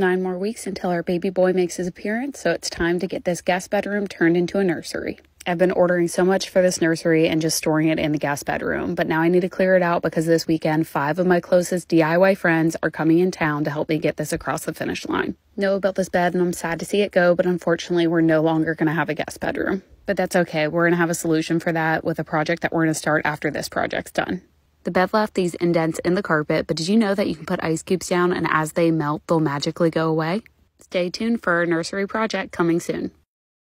Nine more weeks until our baby boy makes his appearance, so it's time to get this guest bedroom turned into a nursery. I've been ordering so much for this nursery and just storing it in the guest bedroom, but now I need to clear it out because this weekend, five of my closest DIY friends are coming in town to help me get this across the finish line. Know about this bed and I'm sad to see it go, but unfortunately, we're no longer going to have a guest bedroom. But that's okay. We're going to have a solution for that with a project that we're going to start after this project's done. The bed left these indents in the carpet, but did you know that you can put ice cubes down and as they melt, they'll magically go away? Stay tuned for a nursery project coming soon.